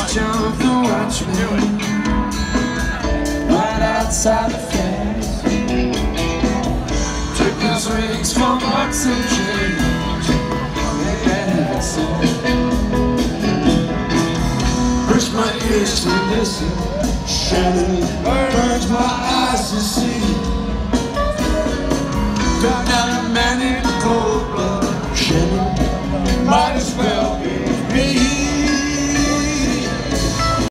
just jump and watch me. Right outside the fence. Took those rigs for Marks and James They had Brush my ears to listen. Shannon burns my eyes to see. Got